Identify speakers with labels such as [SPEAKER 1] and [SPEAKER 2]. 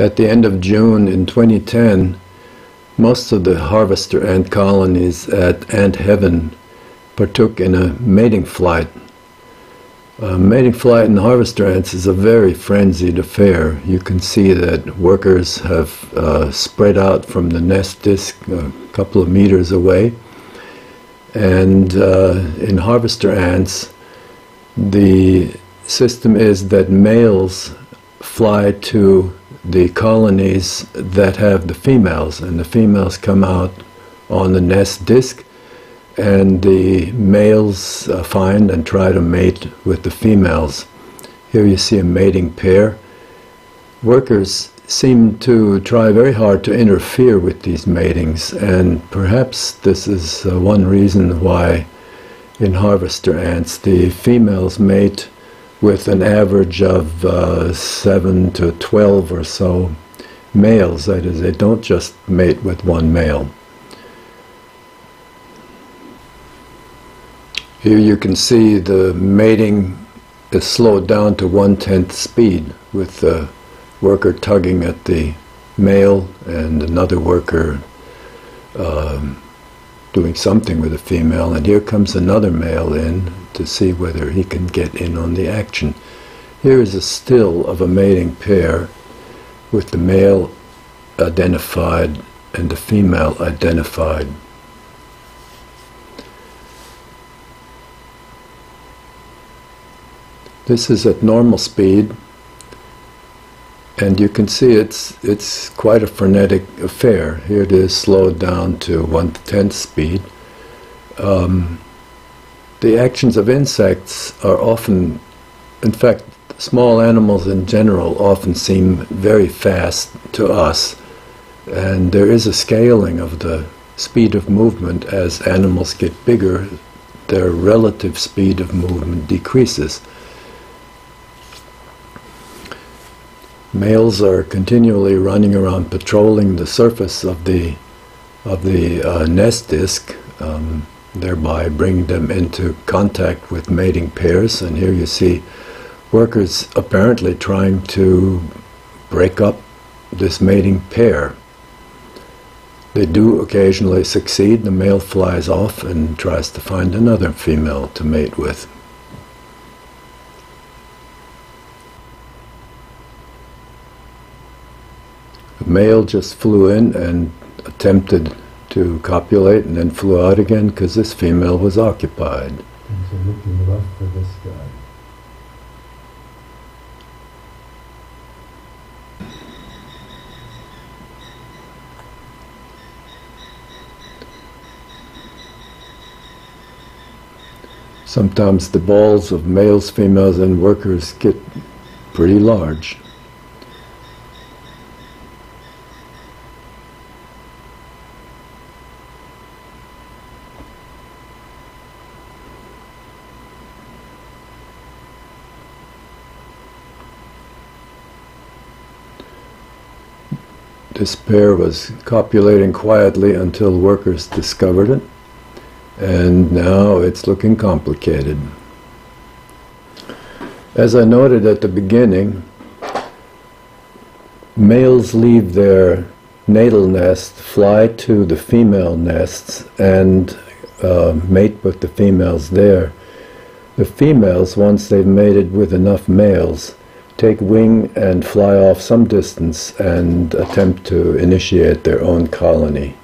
[SPEAKER 1] At the end of June in 2010, most of the harvester ant colonies at Ant Heaven partook in a mating flight. Uh, mating flight in harvester ants is a very frenzied affair. You can see that workers have uh, spread out from the nest disc a couple of meters away. And uh, in harvester ants, the system is that males fly to the colonies that have the females, and the females come out on the nest disc, and the males uh, find and try to mate with the females. Here you see a mating pair. Workers seem to try very hard to interfere with these matings, and perhaps this is uh, one reason why in harvester ants the females mate with an average of uh, 7 to 12 or so males. That is, they don't just mate with one male. Here you can see the mating is slowed down to one-tenth speed with the worker tugging at the male and another worker um, doing something with a female, and here comes another male in to see whether he can get in on the action. Here is a still of a mating pair with the male identified and the female identified. This is at normal speed and you can see it's it's quite a frenetic affair. Here it is slowed down to one tenth speed. Um, the actions of insects are often, in fact, small animals in general often seem very fast to us, and there is a scaling of the speed of movement as animals get bigger. Their relative speed of movement decreases. Males are continually running around patrolling the surface of the of the uh, nest disc, um, thereby bringing them into contact with mating pairs. And here you see workers apparently trying to break up this mating pair. They do occasionally succeed. The male flies off and tries to find another female to mate with. Male just flew in and attempted to copulate and then flew out again because this female was occupied. Sometimes the balls of males, females, and workers get pretty large. This pair was copulating quietly until workers discovered it, and now it's looking complicated. As I noted at the beginning, males leave their natal nest, fly to the female nests, and uh, mate with the females there. The females, once they've mated with enough males, take wing and fly off some distance and attempt to initiate their own colony.